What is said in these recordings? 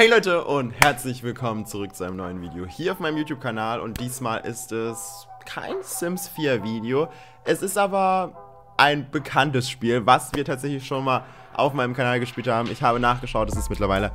Hey Leute und herzlich willkommen zurück zu einem neuen Video hier auf meinem YouTube-Kanal und diesmal ist es kein Sims 4 Video. Es ist aber ein bekanntes Spiel, was wir tatsächlich schon mal auf meinem Kanal gespielt haben. Ich habe nachgeschaut, es ist mittlerweile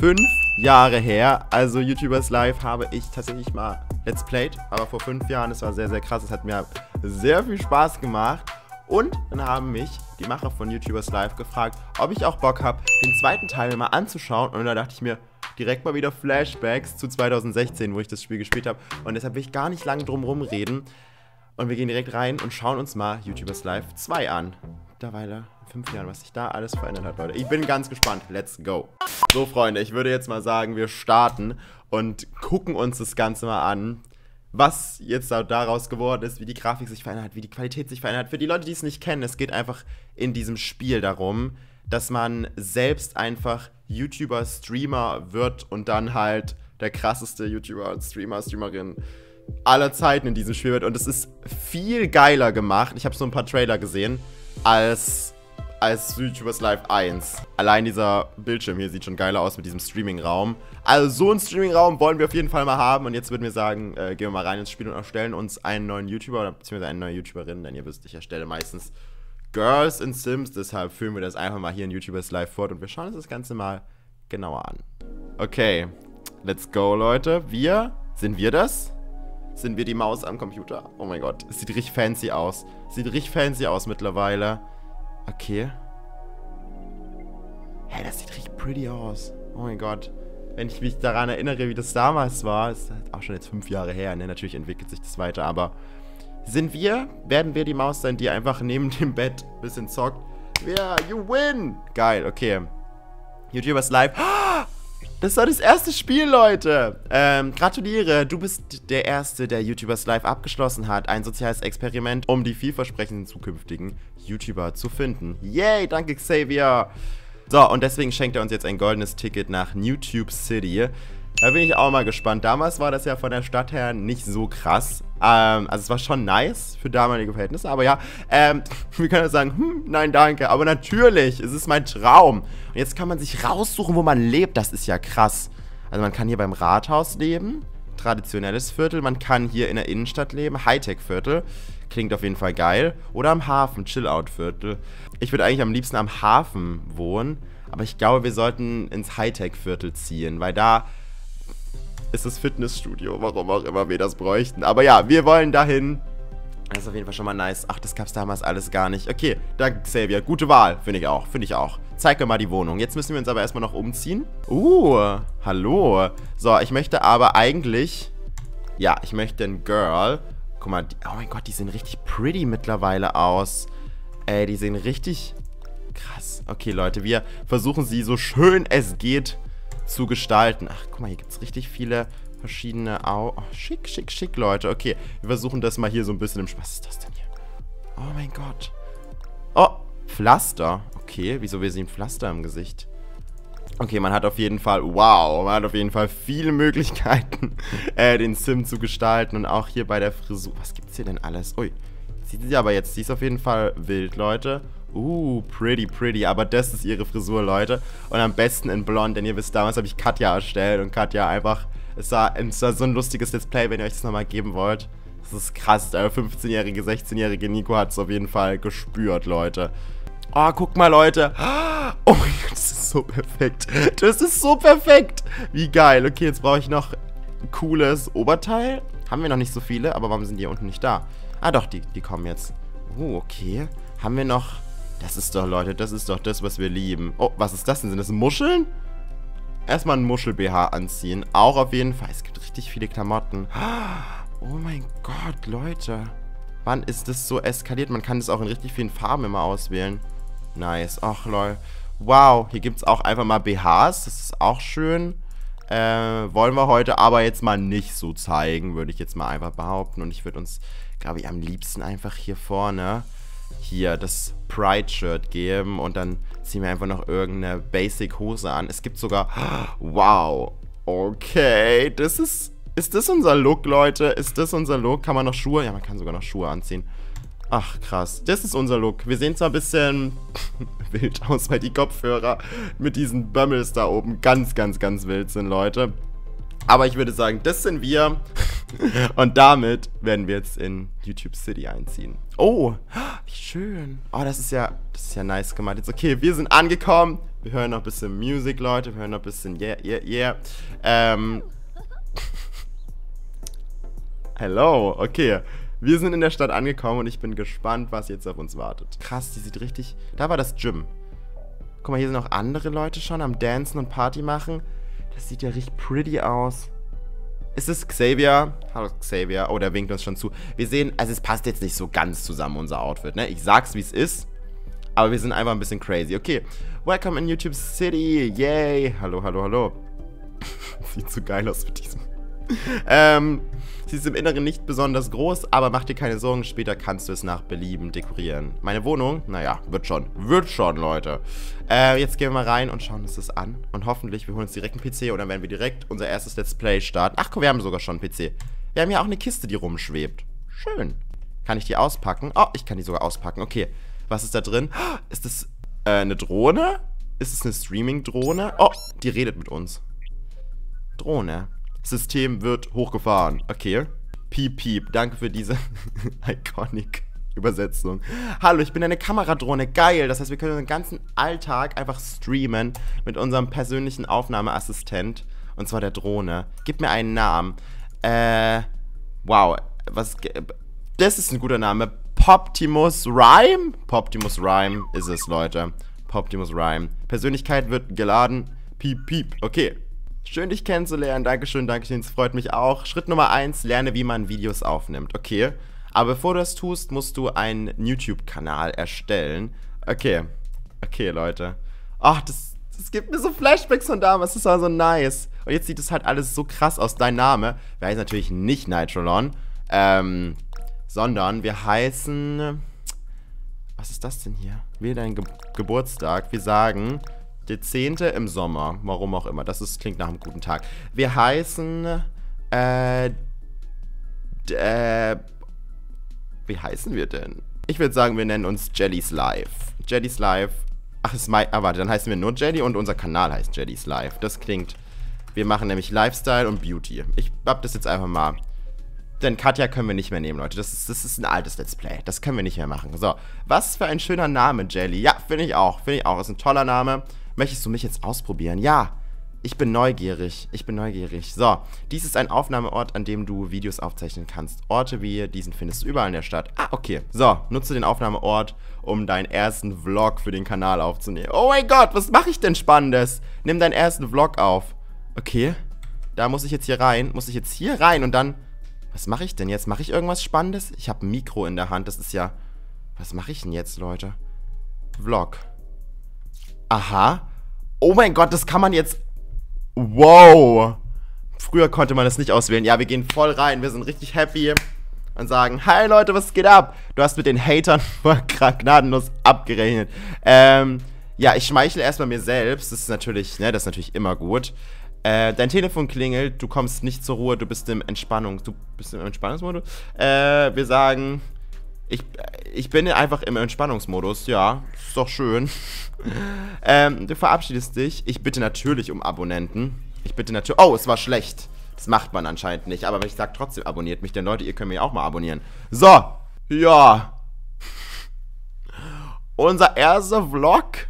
fünf Jahre her. Also YouTubers Live habe ich tatsächlich mal Let's Played, aber vor fünf Jahren. Es war sehr, sehr krass. Es hat mir sehr viel Spaß gemacht. Und dann haben mich die Macher von YouTubers Live gefragt, ob ich auch Bock habe, den zweiten Teil mal anzuschauen. Und da dachte ich mir, direkt mal wieder Flashbacks zu 2016, wo ich das Spiel gespielt habe. Und deshalb will ich gar nicht lange drum rumreden. Und wir gehen direkt rein und schauen uns mal YouTubers Live 2 an. Mittlerweile fünf Jahren, was sich da alles verändert hat, Leute. Ich bin ganz gespannt. Let's go. So, Freunde, ich würde jetzt mal sagen, wir starten und gucken uns das Ganze mal an was jetzt daraus geworden ist, wie die Grafik sich verändert hat, wie die Qualität sich verändert hat. Für die Leute, die es nicht kennen, es geht einfach in diesem Spiel darum, dass man selbst einfach YouTuber, Streamer wird und dann halt der krasseste YouTuber, Streamer, Streamerin aller Zeiten in diesem Spiel wird. Und es ist viel geiler gemacht. Ich habe so ein paar Trailer gesehen, als als YouTubers Live 1. Allein dieser Bildschirm hier sieht schon geiler aus mit diesem Streaming-Raum. Also so einen Streaming-Raum wollen wir auf jeden Fall mal haben. Und jetzt würden wir sagen, äh, gehen wir mal rein ins Spiel und erstellen uns einen neuen YouTuber oder beziehungsweise eine neue YouTuberin. Denn ihr wisst, ich erstelle meistens Girls in Sims. Deshalb führen wir das einfach mal hier in YouTubers Live fort und wir schauen uns das Ganze mal genauer an. Okay, let's go, Leute. Wir, sind wir das? Sind wir die Maus am Computer? Oh mein Gott, es sieht richtig fancy aus. Sieht richtig fancy aus mittlerweile. Okay. Hey, das sieht richtig pretty aus. Oh mein Gott. Wenn ich mich daran erinnere, wie das damals war, ist halt auch schon jetzt fünf Jahre her, ne? Natürlich entwickelt sich das weiter, aber sind wir, werden wir die Maus sein, die einfach neben dem Bett ein bisschen zockt? Yeah, you win! Geil, okay. YouTubers live. Das war das erste Spiel, Leute. Ähm, gratuliere, du bist der Erste, der YouTubers Live abgeschlossen hat. Ein soziales Experiment, um die vielversprechenden zukünftigen YouTuber zu finden. Yay, danke Xavier. So, und deswegen schenkt er uns jetzt ein goldenes Ticket nach YouTube City. Da bin ich auch mal gespannt. Damals war das ja von der Stadt her nicht so krass. Ähm, also es war schon nice für damalige Verhältnisse, aber ja, ähm, wir können ja sagen, hm, nein, danke. Aber natürlich, es ist mein Traum. Und jetzt kann man sich raussuchen, wo man lebt. Das ist ja krass. Also man kann hier beim Rathaus leben, traditionelles Viertel. Man kann hier in der Innenstadt leben, Hightech-Viertel. Klingt auf jeden Fall geil. Oder am Hafen, Chill-Out-Viertel. Ich würde eigentlich am liebsten am Hafen wohnen. Aber ich glaube, wir sollten ins Hightech-Viertel ziehen, weil da ist das Fitnessstudio, warum auch immer wir das bräuchten. Aber ja, wir wollen dahin. Das ist auf jeden Fall schon mal nice. Ach, das gab's damals alles gar nicht. Okay, danke Xavier. Gute Wahl, finde ich auch. Finde ich auch. Zeig mir mal die Wohnung. Jetzt müssen wir uns aber erstmal noch umziehen. Uh, hallo. So, ich möchte aber eigentlich... Ja, ich möchte ein Girl. Guck mal, die, oh mein Gott, die sehen richtig pretty mittlerweile aus. Ey, die sehen richtig krass. Okay, Leute, wir versuchen sie so schön es geht zu gestalten. Ach, guck mal, hier gibt es richtig viele verschiedene Au... Oh, schick, schick, schick, Leute. Okay, wir versuchen das mal hier so ein bisschen im... Was ist das denn hier? Oh mein Gott. Oh, Pflaster. Okay, wieso wir sehen Pflaster im Gesicht? Okay, man hat auf jeden Fall, wow, man hat auf jeden Fall viele Möglichkeiten, äh, den Sim zu gestalten. Und auch hier bei der Frisur. Was gibt's hier denn alles? Ui, sieht sie aber jetzt, sie ist auf jeden Fall wild, Leute. Uh, pretty, pretty. Aber das ist ihre Frisur, Leute. Und am besten in blond, denn ihr wisst, damals habe ich Katja erstellt. Und Katja einfach, es war, es war so ein lustiges Display, wenn ihr euch das nochmal geben wollt. Das ist krass. Der 15-jährige, 16-jährige Nico hat es auf jeden Fall gespürt, Leute. Oh, guck mal, Leute. Oh mein Gott, das ist so perfekt. Das ist so perfekt. Wie geil. Okay, jetzt brauche ich noch cooles Oberteil. Haben wir noch nicht so viele, aber warum sind die hier unten nicht da? Ah, doch, die, die kommen jetzt. Oh, okay. Haben wir noch das ist doch, Leute, das ist doch das, was wir lieben. Oh, was ist das denn? Sind das Muscheln? Erstmal ein Muschel-BH anziehen. Auch auf jeden Fall. Es gibt richtig viele Klamotten. Oh mein Gott, Leute. Wann ist das so eskaliert? Man kann das auch in richtig vielen Farben immer auswählen. Nice. Ach, lol. Wow, hier gibt es auch einfach mal BHs. Das ist auch schön. Äh, wollen wir heute aber jetzt mal nicht so zeigen, würde ich jetzt mal einfach behaupten. Und ich würde uns, glaube ich, am liebsten einfach hier vorne hier das Pride-Shirt geben und dann ziehen wir einfach noch irgendeine Basic-Hose an. Es gibt sogar... Wow. Okay, das ist... Ist das unser Look, Leute? Ist das unser Look? Kann man noch Schuhe... Ja, man kann sogar noch Schuhe anziehen. Ach, krass. Das ist unser Look. Wir sehen zwar ein bisschen wild aus, weil die Kopfhörer mit diesen Bömmels da oben ganz, ganz, ganz wild sind, Leute. Aber ich würde sagen, das sind wir. Und damit werden wir jetzt in YouTube City einziehen. Oh, wie schön. Oh, das ist ja, das ist ja nice gemacht. Jetzt, okay, wir sind angekommen. Wir hören noch ein bisschen Musik, Leute. Wir hören noch ein bisschen Yeah, yeah, yeah. Ähm. Hello, okay. Wir sind in der Stadt angekommen und ich bin gespannt, was jetzt auf uns wartet. Krass, die sieht richtig... Da war das Gym. Guck mal, hier sind auch andere Leute schon am Dancen und Party machen. Das sieht ja richtig pretty aus. Ist es Xavier? Hallo Xavier. Oh, der winkt uns schon zu. Wir sehen, also es passt jetzt nicht so ganz zusammen, unser Outfit, ne? Ich sag's, wie es ist. Aber wir sind einfach ein bisschen crazy. Okay. Welcome in YouTube City. Yay. Hallo, hallo, hallo. sieht so geil aus mit diesem ähm, sie ist im Inneren nicht besonders groß, aber mach dir keine Sorgen, später kannst du es nach Belieben dekorieren. Meine Wohnung? Naja, wird schon. Wird schon, Leute. Äh, jetzt gehen wir mal rein und schauen uns das an. Und hoffentlich, wir holen uns direkt einen PC und dann werden wir direkt unser erstes Let's Play starten. Ach komm, wir haben sogar schon einen PC. Wir haben ja auch eine Kiste, die rumschwebt. Schön. Kann ich die auspacken? Oh, ich kann die sogar auspacken. Okay. Was ist da drin? Ist das äh, eine Drohne? Ist es eine Streaming-Drohne? Oh, die redet mit uns. Drohne. System wird hochgefahren. Okay. Piep, piep. Danke für diese iconic Übersetzung. Hallo, ich bin eine Kameradrohne. Geil. Das heißt, wir können den ganzen Alltag einfach streamen mit unserem persönlichen Aufnahmeassistent. Und zwar der Drohne. Gib mir einen Namen. Äh, wow. Was, das ist ein guter Name. Poptimus Rhyme? Poptimus Rhyme ist es, Leute. Poptimus Rhyme. Persönlichkeit wird geladen. Piep, piep. Okay. Schön, dich kennenzulernen. Dankeschön, Dankeschön. Es freut mich auch. Schritt Nummer 1, lerne, wie man Videos aufnimmt. Okay. Aber bevor du das tust, musst du einen YouTube-Kanal erstellen. Okay. Okay, Leute. Ach, das, das gibt mir so Flashbacks von damals. Das war so nice. Und jetzt sieht es halt alles so krass aus. Dein Name. Wir heißen natürlich nicht Nitrolon. Ähm, sondern wir heißen... Was ist das denn hier? Wähle deinen Ge Geburtstag. Wir sagen Dezente im Sommer. Warum auch immer. Das ist, klingt nach einem guten Tag. Wir heißen. Äh. Äh. Wie heißen wir denn? Ich würde sagen, wir nennen uns Jelly's Life. Jelly's Life. Ach, ist mein. Ah, warte, dann heißen wir nur Jelly und unser Kanal heißt Jelly's Life. Das klingt. Wir machen nämlich Lifestyle und Beauty. Ich hab das jetzt einfach mal. Denn Katja können wir nicht mehr nehmen, Leute. Das ist, das ist ein altes Let's Play. Das können wir nicht mehr machen. So, was für ein schöner Name, Jelly. Ja, finde ich auch. Finde ich auch. Ist ein toller Name. Möchtest du mich jetzt ausprobieren? Ja. Ich bin neugierig. Ich bin neugierig. So, dies ist ein Aufnahmeort, an dem du Videos aufzeichnen kannst. Orte wie diesen findest du überall in der Stadt. Ah, okay. So, nutze den Aufnahmeort, um deinen ersten Vlog für den Kanal aufzunehmen. Oh mein Gott, was mache ich denn Spannendes? Nimm deinen ersten Vlog auf. Okay. Da muss ich jetzt hier rein. Muss ich jetzt hier rein und dann... Was mache ich denn jetzt? Mache ich irgendwas Spannendes? Ich habe ein Mikro in der Hand. Das ist ja... Was mache ich denn jetzt, Leute? Vlog. Aha. Oh mein Gott, das kann man jetzt... Wow. Früher konnte man das nicht auswählen. Ja, wir gehen voll rein. Wir sind richtig happy. Und sagen, hi Leute, was geht ab? Du hast mit den Hatern gnadenlos abgerechnet. Ähm, ja, ich schmeichle erstmal mir selbst. Das ist natürlich, ne, das ist natürlich immer gut. Äh, dein Telefon klingelt, du kommst nicht zur Ruhe, du bist im Entspannung, du bist im Entspannungsmodus. Äh, wir sagen, ich, ich bin einfach im Entspannungsmodus, ja. Ist doch schön. ähm, du verabschiedest dich. Ich bitte natürlich um Abonnenten. Ich bitte natürlich. Oh, es war schlecht. Das macht man anscheinend nicht. Aber ich sag trotzdem, abonniert mich, denn Leute, ihr könnt mich auch mal abonnieren. So. Ja. Unser erster Vlog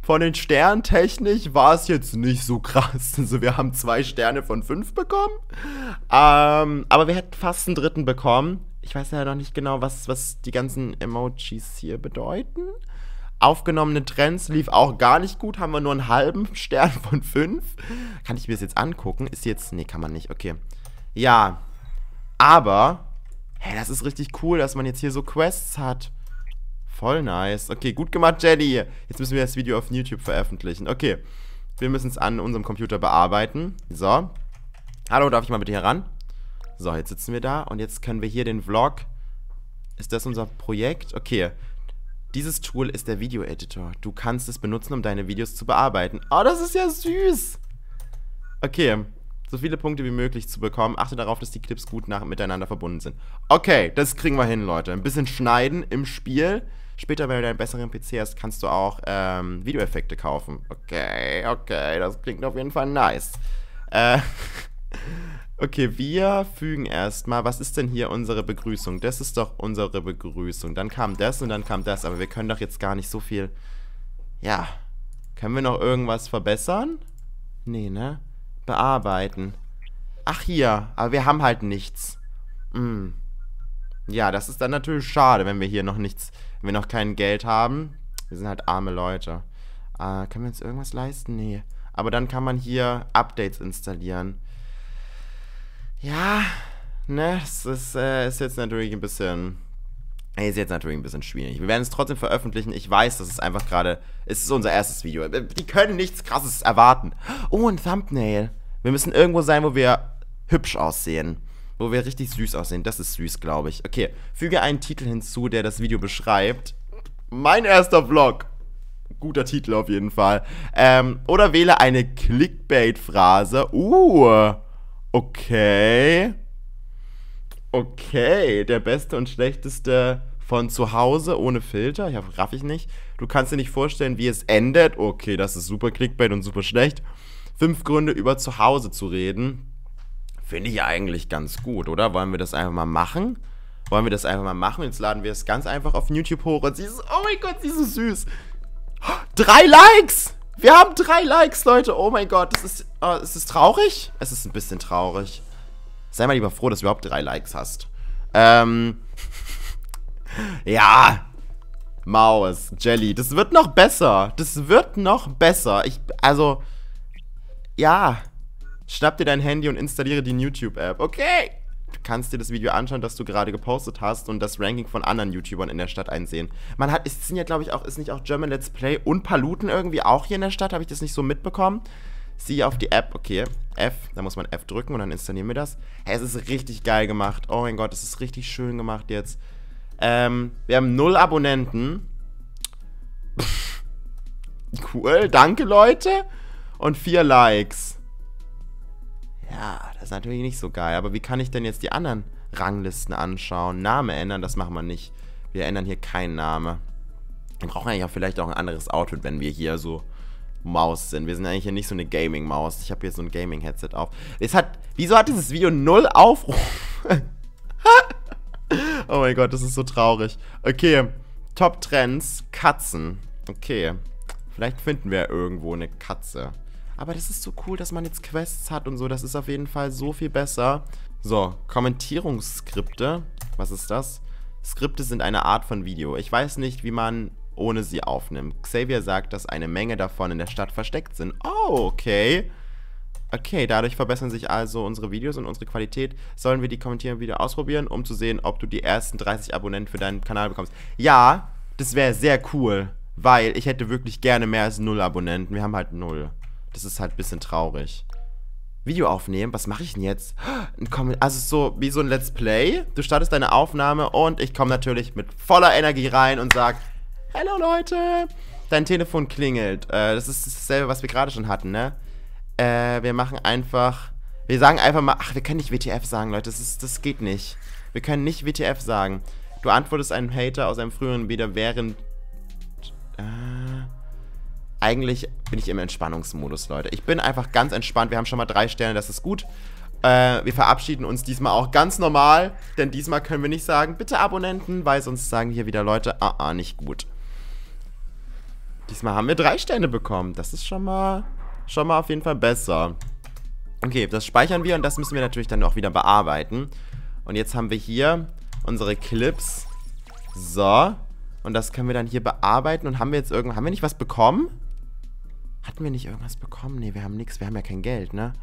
von den Sternen technisch war es jetzt nicht so krass. Also wir haben zwei Sterne von fünf bekommen. Ähm, aber wir hätten fast einen dritten bekommen. Ich weiß ja noch nicht genau, was, was die ganzen Emojis hier bedeuten. Aufgenommene Trends lief auch gar nicht gut. Haben wir nur einen halben Stern von fünf. Kann ich mir das jetzt angucken? Ist jetzt. Nee, kann man nicht. Okay. Ja. Aber. Hey, das ist richtig cool, dass man jetzt hier so Quests hat. Voll nice. Okay, gut gemacht, Jelly. Jetzt müssen wir das Video auf YouTube veröffentlichen. Okay. Wir müssen es an unserem Computer bearbeiten. So. Hallo, darf ich mal bitte hier ran? So, jetzt sitzen wir da und jetzt können wir hier den Vlog. Ist das unser Projekt? Okay. Dieses Tool ist der Video-Editor. Du kannst es benutzen, um deine Videos zu bearbeiten. Oh, das ist ja süß. Okay. so viele Punkte wie möglich zu bekommen. Achte darauf, dass die Clips gut nach, miteinander verbunden sind. Okay, das kriegen wir hin, Leute. Ein bisschen schneiden im Spiel. Später, wenn du einen besseren PC hast, kannst du auch ähm, Videoeffekte kaufen. Okay, okay, das klingt auf jeden Fall nice. Äh, okay, wir fügen erstmal, was ist denn hier unsere Begrüßung? Das ist doch unsere Begrüßung. Dann kam das und dann kam das, aber wir können doch jetzt gar nicht so viel... Ja, können wir noch irgendwas verbessern? Nee, ne? Bearbeiten. Ach, hier. Aber wir haben halt nichts. Hm. Ja, das ist dann natürlich schade, wenn wir hier noch nichts, wenn wir noch kein Geld haben. Wir sind halt arme Leute. Äh, können wir uns irgendwas leisten? Nee. Aber dann kann man hier Updates installieren. Ja, ne, das ist, äh, ist jetzt natürlich ein bisschen ist jetzt natürlich ein bisschen schwierig. Wir werden es trotzdem veröffentlichen. Ich weiß, dass es einfach gerade. Es ist unser erstes Video. Die können nichts krasses erwarten. Oh, ein Thumbnail. Wir müssen irgendwo sein, wo wir hübsch aussehen. Wo wir richtig süß aussehen. Das ist süß, glaube ich. Okay, füge einen Titel hinzu, der das Video beschreibt. Mein erster Vlog. Guter Titel auf jeden Fall. Ähm, oder wähle eine Clickbait-Phrase. Uh, okay. Okay, der beste und schlechteste von zu Hause ohne Filter. Ja, raff ich nicht. Du kannst dir nicht vorstellen, wie es endet. Okay, das ist super Clickbait und super schlecht. Fünf Gründe über zu Hause zu reden. Finde ich eigentlich ganz gut, oder? Wollen wir das einfach mal machen? Wollen wir das einfach mal machen? Jetzt laden wir es ganz einfach auf YouTube hoch und sie ist, oh mein Gott, sie ist so süß. Drei Likes! Wir haben drei Likes, Leute. Oh mein Gott, das ist, oh, ist es traurig? Es ist ein bisschen traurig. Sei mal lieber froh, dass du überhaupt drei Likes hast. Ähm. ja. Maus, Jelly. Das wird noch besser. Das wird noch besser. Ich, also. Ja. Schnapp dir dein Handy und installiere die YouTube-App. Okay. Kannst dir das Video anschauen, das du gerade gepostet hast und das Ranking von anderen YouTubern in der Stadt einsehen. Man hat, es sind ja, glaube ich, auch, ist nicht auch German Let's Play und Paluten irgendwie auch hier in der Stadt? Habe ich das nicht so mitbekommen? Sieh auf die App, okay. F, da muss man F drücken und dann installieren wir das. Hey, es ist richtig geil gemacht. Oh mein Gott, es ist richtig schön gemacht jetzt. Ähm, wir haben null Abonnenten. cool, danke Leute. Und vier Likes. Ja, das ist natürlich nicht so geil. Aber wie kann ich denn jetzt die anderen Ranglisten anschauen? Name ändern, das machen wir nicht. Wir ändern hier keinen Namen. Wir brauchen eigentlich auch vielleicht auch ein anderes Outfit, wenn wir hier so Maus sind. Wir sind eigentlich hier nicht so eine Gaming-Maus. Ich habe hier so ein Gaming-Headset auf. Es hat, wieso hat dieses Video null Aufrufe? oh mein Gott, das ist so traurig. Okay, Top-Trends, Katzen. Okay, vielleicht finden wir irgendwo eine Katze. Aber das ist so cool, dass man jetzt Quests hat und so. Das ist auf jeden Fall so viel besser. So, Kommentierungsskripte. Was ist das? Skripte sind eine Art von Video. Ich weiß nicht, wie man ohne sie aufnimmt. Xavier sagt, dass eine Menge davon in der Stadt versteckt sind. Oh, okay. Okay, dadurch verbessern sich also unsere Videos und unsere Qualität. Sollen wir die Kommentierung wieder ausprobieren, um zu sehen, ob du die ersten 30 Abonnenten für deinen Kanal bekommst? Ja, das wäre sehr cool, weil ich hätte wirklich gerne mehr als 0 Abonnenten. Wir haben halt 0. Das ist halt ein bisschen traurig. Video aufnehmen, was mache ich denn jetzt? Also so wie so ein Let's Play. Du startest deine Aufnahme und ich komme natürlich mit voller Energie rein und sage, Hallo Leute! Dein Telefon klingelt. Äh, das ist dasselbe, was wir gerade schon hatten, ne? Äh, wir machen einfach. Wir sagen einfach mal. Ach, wir können nicht WTF sagen, Leute. Das, ist, das geht nicht. Wir können nicht WTF sagen. Du antwortest einem Hater aus einem früheren Video während. Äh, eigentlich bin ich im Entspannungsmodus, Leute. Ich bin einfach ganz entspannt. Wir haben schon mal drei Sterne, das ist gut. Äh, wir verabschieden uns diesmal auch ganz normal, denn diesmal können wir nicht sagen, bitte Abonnenten, weil sonst sagen hier wieder Leute, ah, ah, nicht gut. Diesmal haben wir drei Sterne bekommen. Das ist schon mal, schon mal auf jeden Fall besser. Okay, das speichern wir und das müssen wir natürlich dann auch wieder bearbeiten. Und jetzt haben wir hier unsere Clips. So. Und das können wir dann hier bearbeiten. Und haben wir jetzt irgendwas... Haben wir nicht was bekommen? Hatten wir nicht irgendwas bekommen? Nee, wir haben nichts. Wir haben ja kein Geld, ne?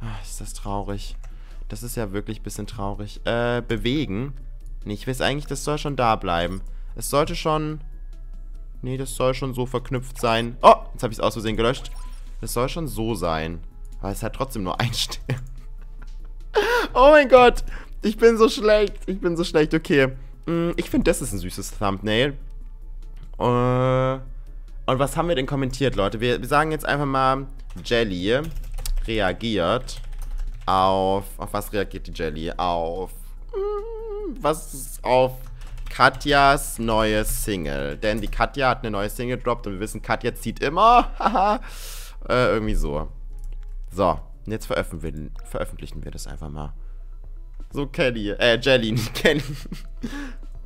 Ach, ist das traurig. Das ist ja wirklich ein bisschen traurig. Äh, bewegen. Nee, ich weiß eigentlich, das soll schon da bleiben. Es sollte schon... Nee, das soll schon so verknüpft sein. Oh, jetzt habe ich es aus Versehen gelöscht. Das soll schon so sein. Aber es hat trotzdem nur ein Stern. oh mein Gott. Ich bin so schlecht. Ich bin so schlecht. Okay. Mm, ich finde, das ist ein süßes Thumbnail. Äh, und was haben wir denn kommentiert, Leute? Wir, wir sagen jetzt einfach mal, Jelly reagiert Auf. Auf was reagiert die Jelly? Auf. Hm, was auf Katjas neue Single? Denn die Katja hat eine neue Single gedroppt und wir wissen, Katja zieht immer. Haha. äh, irgendwie so. So. Und jetzt veröffentlichen, veröffentlichen wir das einfach mal. So, Kelly. Äh, Jelly, nicht Kelly.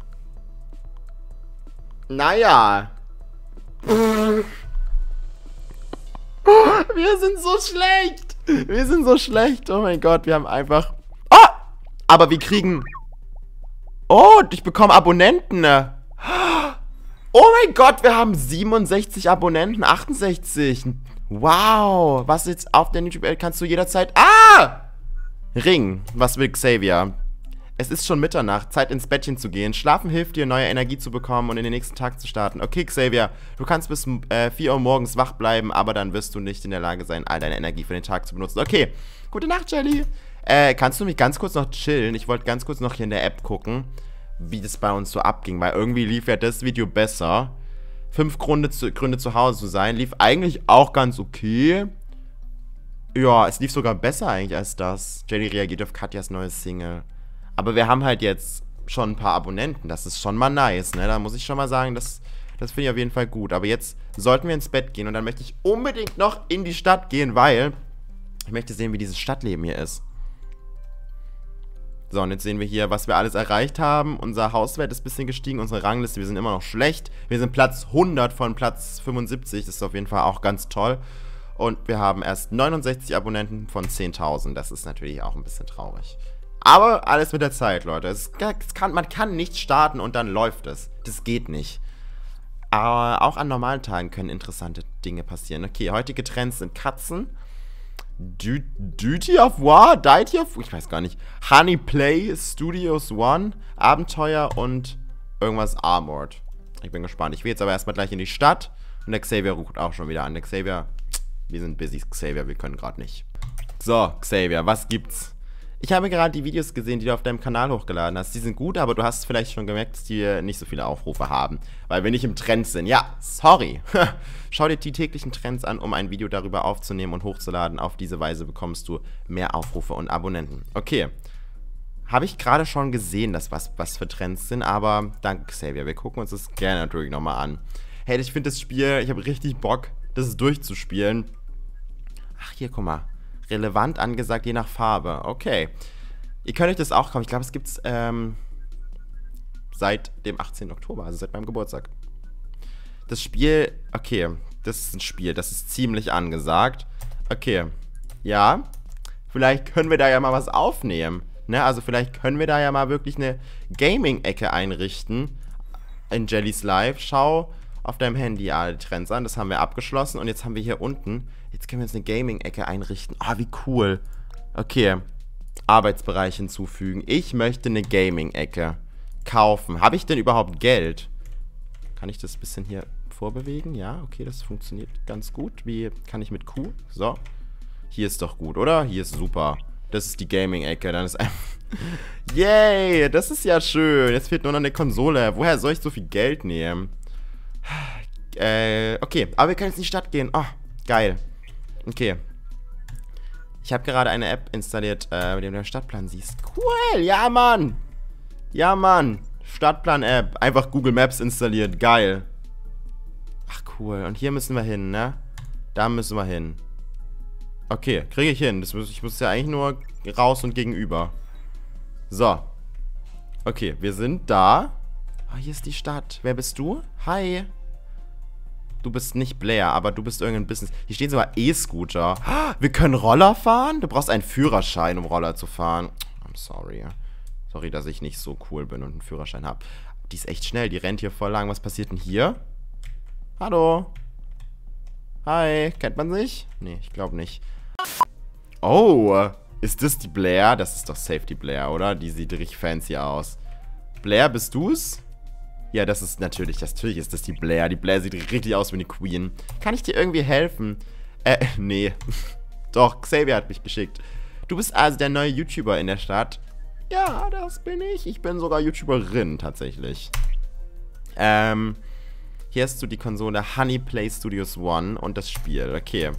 naja. Wir sind so schlecht. Wir sind so schlecht. Oh mein Gott, wir haben einfach... Ah! Aber wir kriegen... Oh, ich bekomme Abonnenten. Oh mein Gott, wir haben 67 Abonnenten. 68. Wow. Was jetzt auf der YouTube-Welt kannst du jederzeit... Ah! Ring. Was will Xavier? Es ist schon Mitternacht, Zeit ins Bettchen zu gehen. Schlafen hilft dir, neue Energie zu bekommen und in den nächsten Tag zu starten. Okay, Xavier, du kannst bis äh, 4 Uhr morgens wach bleiben, aber dann wirst du nicht in der Lage sein, all deine Energie für den Tag zu benutzen. Okay, gute Nacht, Jelly. Äh, kannst du mich ganz kurz noch chillen? Ich wollte ganz kurz noch hier in der App gucken, wie das bei uns so abging, weil irgendwie lief ja das Video besser. Fünf Gründe zu, Gründe zu Hause zu sein, lief eigentlich auch ganz okay. Ja, es lief sogar besser eigentlich als das. Jelly reagiert auf Katjas neues Single. Aber wir haben halt jetzt schon ein paar Abonnenten. Das ist schon mal nice, ne? Da muss ich schon mal sagen, das, das finde ich auf jeden Fall gut. Aber jetzt sollten wir ins Bett gehen und dann möchte ich unbedingt noch in die Stadt gehen, weil ich möchte sehen, wie dieses Stadtleben hier ist. So, und jetzt sehen wir hier, was wir alles erreicht haben. Unser Hauswert ist ein bisschen gestiegen, unsere Rangliste, wir sind immer noch schlecht. Wir sind Platz 100 von Platz 75, das ist auf jeden Fall auch ganz toll. Und wir haben erst 69 Abonnenten von 10.000, das ist natürlich auch ein bisschen traurig. Aber alles mit der Zeit, Leute. Es, es kann, man kann nicht starten und dann läuft es. Das geht nicht. Aber auch an normalen Tagen können interessante Dinge passieren. Okay, heutige Trends sind Katzen. Du Duty of War? Deity of... Ich weiß gar nicht. Honey Play Studios One. Abenteuer und irgendwas Armored. Ich bin gespannt. Ich will jetzt aber erstmal gleich in die Stadt. Und der Xavier ruft auch schon wieder an. Der Xavier... Wir sind busy, Xavier. Wir können gerade nicht. So, Xavier, was gibt's? Ich habe gerade die Videos gesehen, die du auf deinem Kanal hochgeladen hast. Die sind gut, aber du hast vielleicht schon gemerkt, dass die nicht so viele Aufrufe haben. Weil wir nicht im Trend sind. Ja, sorry. Schau dir die täglichen Trends an, um ein Video darüber aufzunehmen und hochzuladen. Auf diese Weise bekommst du mehr Aufrufe und Abonnenten. Okay. Habe ich gerade schon gesehen, dass was, was für Trends sind, aber danke, Xavier. Wir gucken uns das gerne natürlich nochmal an. Hey, ich finde das Spiel, ich habe richtig Bock, das durchzuspielen. Ach, hier, guck mal relevant angesagt, je nach Farbe. Okay. Ihr könnt euch das auch kaufen. Ich glaube, es gibt es ähm, seit dem 18. Oktober, also seit meinem Geburtstag. Das Spiel, okay, das ist ein Spiel, das ist ziemlich angesagt. Okay, ja, vielleicht können wir da ja mal was aufnehmen. Ne? Also vielleicht können wir da ja mal wirklich eine Gaming-Ecke einrichten in Jellys Live. Schau auf deinem Handy alle Trends an, das haben wir abgeschlossen. Und jetzt haben wir hier unten Jetzt können wir uns eine Gaming-Ecke einrichten. Ah, wie cool. Okay. Arbeitsbereich hinzufügen. Ich möchte eine Gaming-Ecke kaufen. Habe ich denn überhaupt Geld? Kann ich das ein bisschen hier vorbewegen? Ja, okay, das funktioniert ganz gut. Wie kann ich mit Q? So. Hier ist doch gut, oder? Hier ist super. Das ist die Gaming-Ecke. Dann ist einfach... Yay, das ist ja schön. Jetzt fehlt nur noch eine Konsole. Woher soll ich so viel Geld nehmen? Äh, okay. Aber wir können jetzt in die Stadt gehen. Oh, geil. Okay. Ich habe gerade eine App installiert, äh, mit der du den Stadtplan siehst. Cool, ja, Mann. Ja, Mann. Stadtplan-App. Einfach Google Maps installiert. Geil. Ach, cool. Und hier müssen wir hin, ne? Da müssen wir hin. Okay, kriege ich hin. Das muss, ich muss ja eigentlich nur raus und gegenüber. So. Okay, wir sind da. Oh, hier ist die Stadt. Wer bist du? Hi. Du bist nicht Blair, aber du bist irgendein Business. Hier stehen sogar E-Scooter. Wir können Roller fahren? Du brauchst einen Führerschein, um Roller zu fahren. I'm sorry. Sorry, dass ich nicht so cool bin und einen Führerschein habe. Die ist echt schnell. Die rennt hier voll lang. Was passiert denn hier? Hallo? Hi. Kennt man sich? Nee, ich glaube nicht. Oh, ist das die Blair? Das ist doch Safety Blair, oder? Die sieht richtig fancy aus. Blair, bist du's? Ja, das ist natürlich, natürlich ist das die Blair. Die Blair sieht richtig aus wie eine Queen. Kann ich dir irgendwie helfen? Äh, nee. Doch, Xavier hat mich geschickt. Du bist also der neue YouTuber in der Stadt. Ja, das bin ich. Ich bin sogar YouTuberin, tatsächlich. Ähm, hier hast du die Konsole Honey Play Studios One und das Spiel. Okay.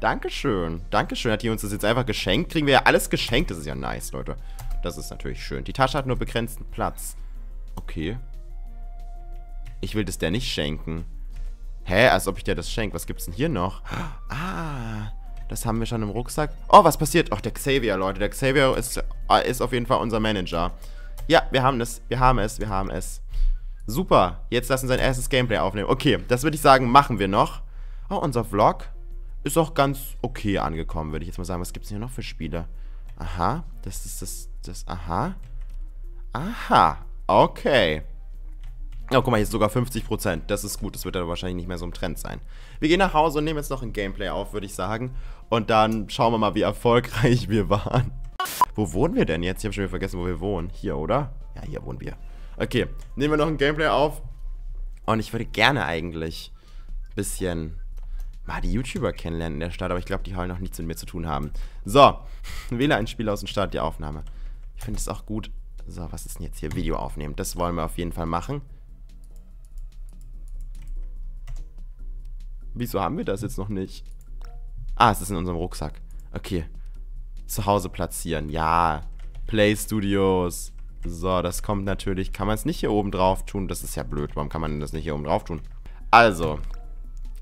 Dankeschön. Dankeschön. Hat die uns das jetzt einfach geschenkt? Kriegen wir ja alles geschenkt. Das ist ja nice, Leute. Das ist natürlich schön. Die Tasche hat nur begrenzten Platz. Okay. Ich will das der nicht schenken. Hä? Als ob ich dir das schenke. Was gibt's denn hier noch? Ah, das haben wir schon im Rucksack. Oh, was passiert? Ach, der Xavier, Leute. Der Xavier ist, äh, ist auf jeden Fall unser Manager. Ja, wir haben es. Wir haben es. Wir haben es. Super. Jetzt lassen wir sein erstes Gameplay aufnehmen. Okay, das würde ich sagen, machen wir noch. Oh, unser Vlog ist auch ganz okay angekommen, würde ich jetzt mal sagen. Was gibt es hier noch für Spiele? Aha, das ist das, das, aha. Aha, okay. Oh, guck mal, ist sogar 50%. Das ist gut. Das wird dann wahrscheinlich nicht mehr so im Trend sein. Wir gehen nach Hause und nehmen jetzt noch ein Gameplay auf, würde ich sagen. Und dann schauen wir mal, wie erfolgreich wir waren. Wo wohnen wir denn jetzt? Ich habe schon wieder vergessen, wo wir wohnen. Hier, oder? Ja, hier wohnen wir. Okay, nehmen wir noch ein Gameplay auf. Und ich würde gerne eigentlich ein bisschen mal die YouTuber kennenlernen in der Stadt, aber ich glaube, die wollen noch nichts mit mir zu tun haben. So, wähle ein Spiel aus und starte die Aufnahme. Ich finde es auch gut. So, was ist denn jetzt hier? Video aufnehmen. Das wollen wir auf jeden Fall machen. Wieso haben wir das jetzt noch nicht? Ah, es ist in unserem Rucksack. Okay. Zu Hause platzieren. Ja. Play Studios. So, das kommt natürlich. Kann man es nicht hier oben drauf tun? Das ist ja blöd. Warum kann man das nicht hier oben drauf tun? Also.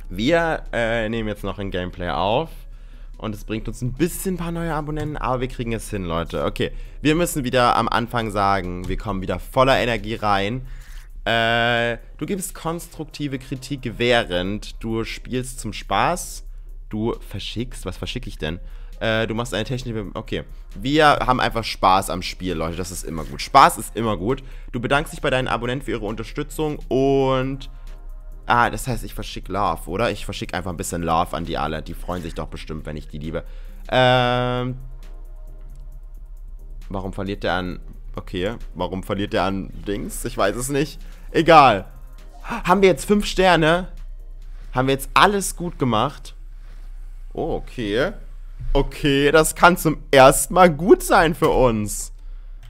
Wir äh, nehmen jetzt noch ein Gameplay auf. Und es bringt uns ein bisschen ein paar neue Abonnenten, aber wir kriegen es hin, Leute. Okay, wir müssen wieder am Anfang sagen, wir kommen wieder voller Energie rein. Äh, du gibst konstruktive Kritik, während du spielst zum Spaß. Du verschickst, was verschicke ich denn? Äh, du machst eine technische... Okay. Wir haben einfach Spaß am Spiel, Leute. Das ist immer gut. Spaß ist immer gut. Du bedankst dich bei deinen Abonnenten für ihre Unterstützung und... Ah, das heißt, ich verschicke Love, oder? Ich verschicke einfach ein bisschen Love an die alle. Die freuen sich doch bestimmt, wenn ich die liebe. Ähm... Warum verliert der an... Okay, warum verliert der an Dings? Ich weiß es nicht. Egal. Haben wir jetzt fünf Sterne? Haben wir jetzt alles gut gemacht? Oh, okay. Okay, das kann zum ersten Mal gut sein für uns.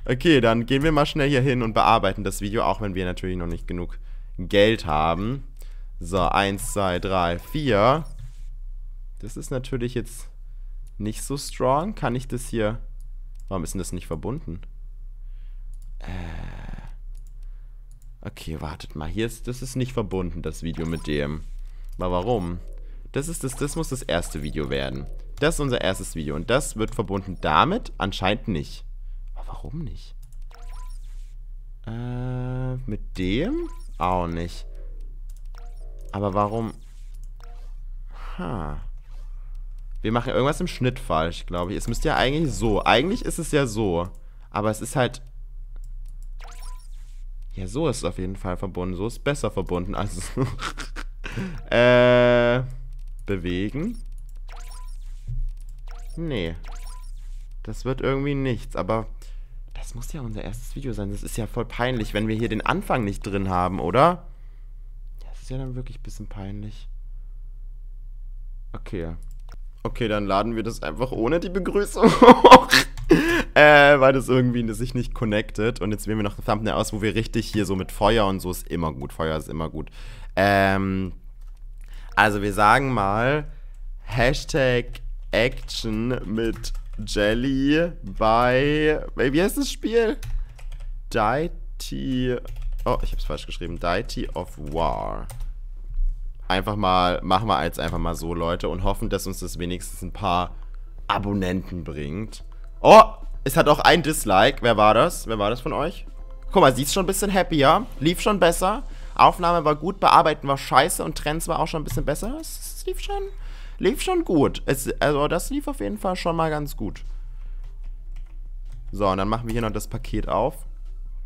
Okay, dann gehen wir mal schnell hier hin und bearbeiten das Video, auch wenn wir natürlich noch nicht genug Geld haben. So, eins, zwei, drei, vier. Das ist natürlich jetzt nicht so strong. Kann ich das hier... Warum ist denn das nicht verbunden? Äh... Okay, wartet mal. Hier ist, das ist nicht verbunden, das Video mit dem. Aber warum? Das, ist das, das muss das erste Video werden. Das ist unser erstes Video. Und das wird verbunden damit? Anscheinend nicht. Aber warum nicht? Äh, mit dem? Auch nicht. Aber warum? Ha. Wir machen irgendwas im Schnitt falsch, glaube ich. Es müsste ja eigentlich so. Eigentlich ist es ja so. Aber es ist halt ja, so ist es auf jeden Fall verbunden. So ist es besser verbunden. Also, äh, bewegen. Nee. Das wird irgendwie nichts, aber das muss ja unser erstes Video sein. Das ist ja voll peinlich, wenn wir hier den Anfang nicht drin haben, oder? Das ist ja dann wirklich ein bisschen peinlich. Okay. Okay, dann laden wir das einfach ohne die Begrüßung hoch äh, weil das irgendwie sich nicht connected. Und jetzt wählen wir noch ein Thumbnail aus, wo wir richtig hier so mit Feuer und so ist immer gut. Feuer ist immer gut. Ähm, also wir sagen mal Hashtag Action mit Jelly bei, wie heißt das Spiel? Deity, oh, ich hab's falsch geschrieben. Deity of War. Einfach mal, machen wir jetzt einfach mal so, Leute, und hoffen, dass uns das wenigstens ein paar Abonnenten bringt. Oh, es hat auch ein Dislike. Wer war das? Wer war das von euch? Guck mal, sie ist schon ein bisschen happier. Lief schon besser. Aufnahme war gut, Bearbeiten war scheiße und Trends war auch schon ein bisschen besser. Es lief schon, lief schon gut. Es, also das lief auf jeden Fall schon mal ganz gut. So, und dann machen wir hier noch das Paket auf.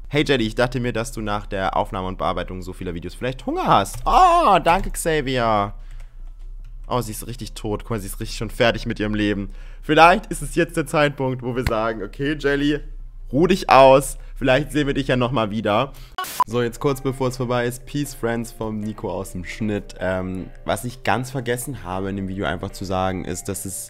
Hey Jelly, ich dachte mir, dass du nach der Aufnahme und Bearbeitung so vieler Videos vielleicht Hunger hast. Oh, danke Xavier. Oh, sie ist richtig tot. Guck mal, sie ist richtig schon fertig mit ihrem Leben. Vielleicht ist es jetzt der Zeitpunkt, wo wir sagen, okay, Jelly, ruh dich aus. Vielleicht sehen wir dich ja nochmal wieder. So, jetzt kurz bevor es vorbei ist, Peace Friends vom Nico aus dem Schnitt. Ähm, was ich ganz vergessen habe in dem Video einfach zu sagen, ist, dass es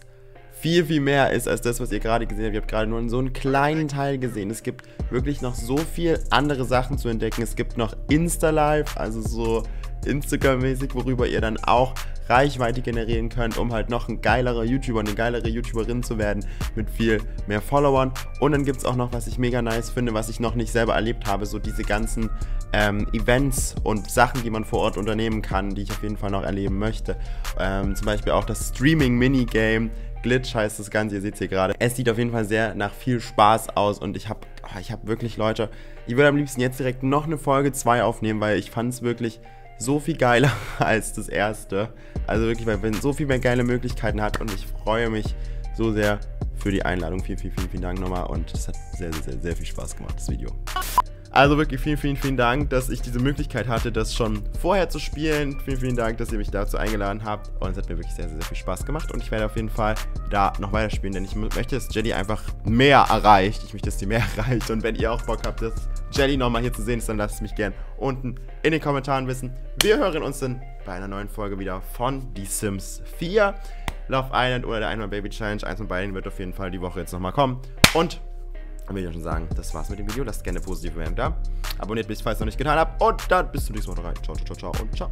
viel, viel mehr ist als das, was ihr gerade gesehen habt. Ihr habt gerade nur so einen kleinen Teil gesehen. Es gibt wirklich noch so viel andere Sachen zu entdecken. Es gibt noch Insta-Live, also so Instagram-mäßig, worüber ihr dann auch Reichweite generieren könnt, um halt noch ein geilerer YouTuber, eine geilere YouTuberin zu werden mit viel mehr Followern. Und dann gibt es auch noch, was ich mega nice finde, was ich noch nicht selber erlebt habe, so diese ganzen ähm, Events und Sachen, die man vor Ort unternehmen kann, die ich auf jeden Fall noch erleben möchte. Ähm, zum Beispiel auch das Streaming-Minigame. Glitch heißt das Ganze, ihr seht es hier gerade. Es sieht auf jeden Fall sehr nach viel Spaß aus und ich habe oh, ich hab wirklich Leute, ich würde am liebsten jetzt direkt noch eine Folge 2 aufnehmen, weil ich fand es wirklich so viel geiler als das erste. Also wirklich, weil man so viel mehr geile Möglichkeiten hat und ich freue mich so sehr für die Einladung. Vielen, vielen, vielen, vielen Dank nochmal und es hat sehr, sehr, sehr, sehr viel Spaß gemacht, das Video. Also wirklich vielen, vielen, vielen Dank, dass ich diese Möglichkeit hatte, das schon vorher zu spielen. Vielen, vielen Dank, dass ihr mich dazu eingeladen habt. Und es hat mir wirklich sehr, sehr, sehr viel Spaß gemacht. Und ich werde auf jeden Fall da noch weiterspielen, denn ich möchte, dass Jelly einfach mehr erreicht. Ich möchte, dass sie mehr erreicht. Und wenn ihr auch Bock habt, dass Jelly nochmal hier zu sehen ist, dann lasst es mich gerne unten in den Kommentaren wissen. Wir hören uns dann bei einer neuen Folge wieder von Die Sims 4. Love Island oder der Einmal Baby Challenge. Eins von beiden wird auf jeden Fall die Woche jetzt nochmal kommen. Und will ich auch schon sagen, das war's mit dem Video. Lasst gerne positive Bewertung da. Abonniert mich, falls ihr noch nicht getan habt. Und dann bis zum nächsten Mal rein. Ciao, ciao, ciao, ciao und ciao.